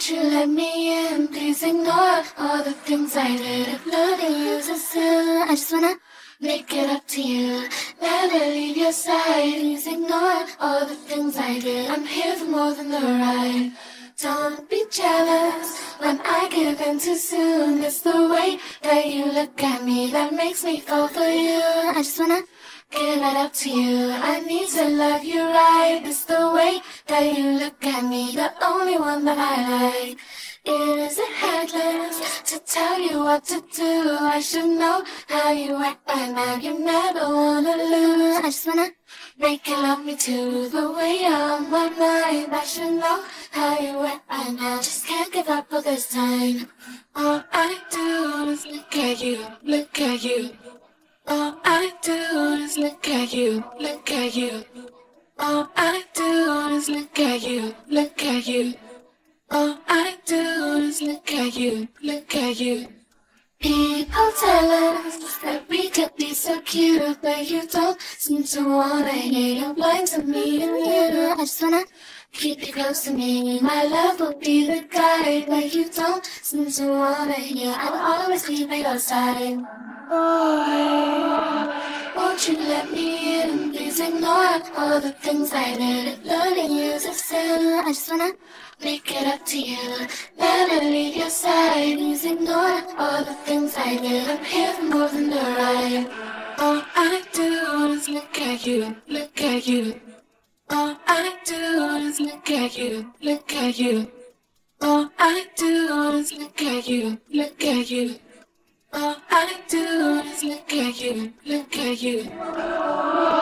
Won't you let me in? Please ignore all the things I did. If loving you's a sin, I just wanna make it up to you. Never leave your side. Please ignore all the things I did. I'm here for more than the ride. Don't be jealous when I give in too soon. It's the way that you look at me that makes me fall for you. I just wanna give it up to you. I need to love you right. It's the that you look at me, the only one that I like. It is a headless to tell you what to do. I should know how you act by now. You never wanna lose. I just wanna make you love me too. The way you're on my mind. I should know how you act by now. Just can't give up all this time. All I do is look at you, look at you. All I do is look at you, look at you. All I is look at you, look at you. All I do is look at you, look at you. People tell us that we could be so cute, but you don't seem to wanna hear. You're blind to me and you. I just wanna keep you close to me. My love will be the guide, but you don't seem to wanna hear. I'll always be by your side. Boy, won't you let me in? Please ignore all the things I did. Loving you's a sin, I just wanna make it up to you. Never leave your side. Please ignore all the things I did. I'm here for more than the ride. All I do is look at you, look at you. All I do is look at you, look at you. All I do is look at you, look at you. All I do is look at you, look at you.